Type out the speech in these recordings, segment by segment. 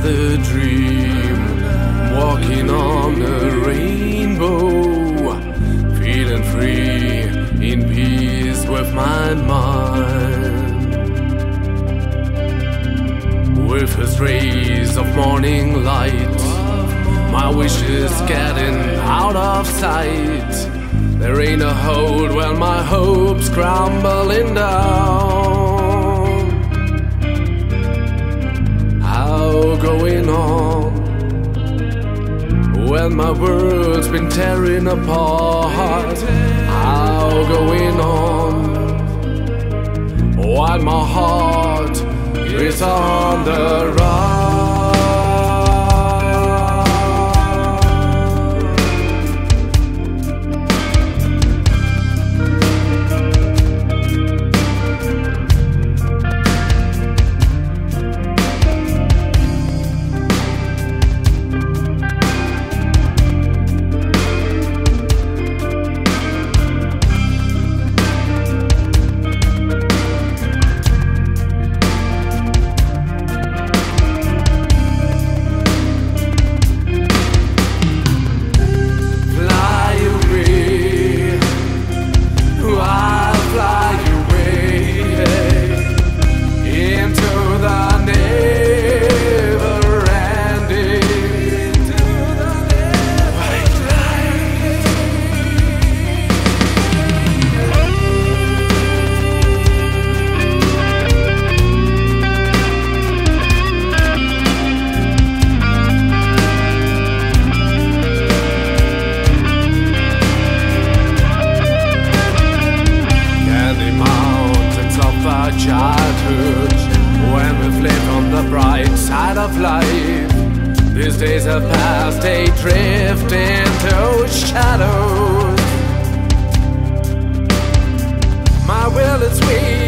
another dream. Walking on a rainbow, feeling free, in peace with my mind. With his rays of morning light, my wish is getting out of sight. There ain't a hold when my hopes crumbling down. Been tearing apart? How going on while my heart is on the when we fled on the bright side of life. These days have passed, they drift into shadows. My will is weak,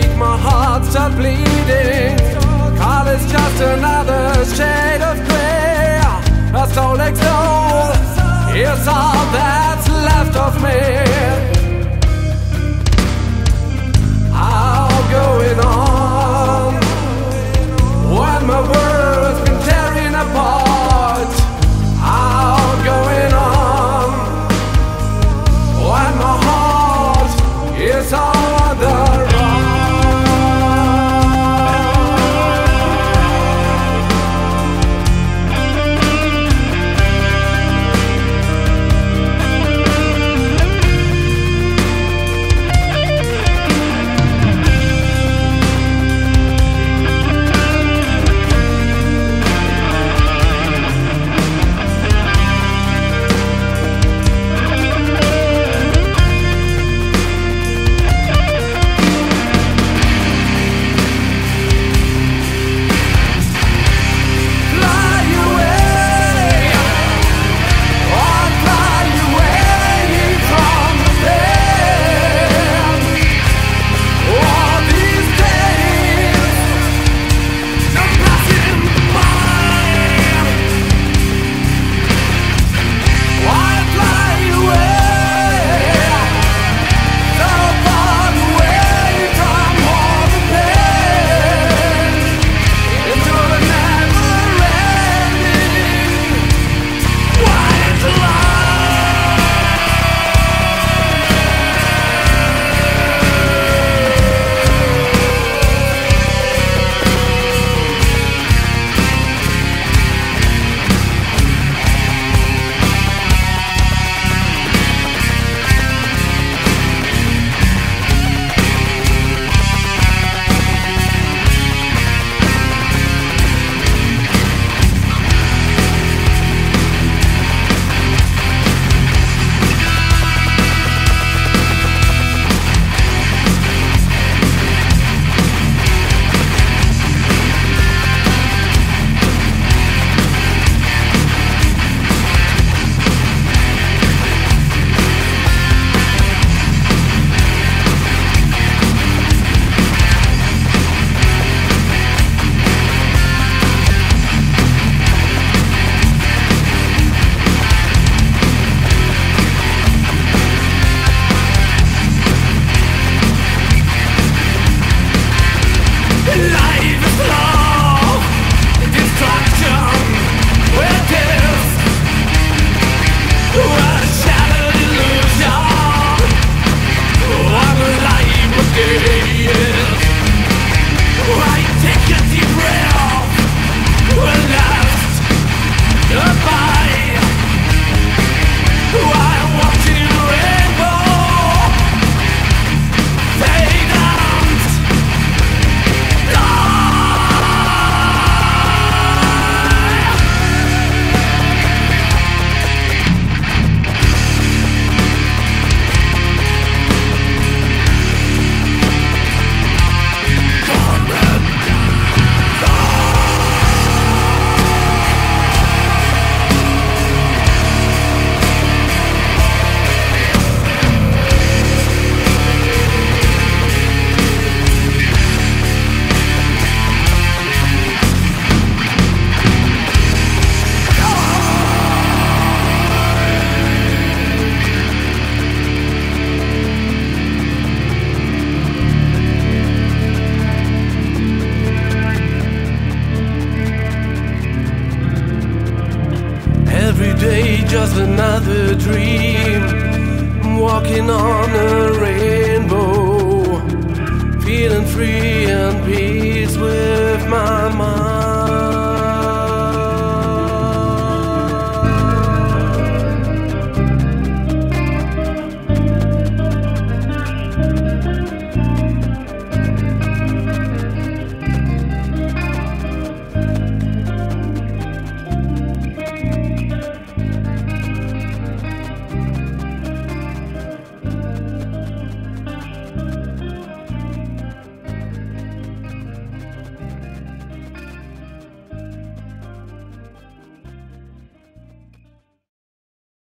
dream. Walking on a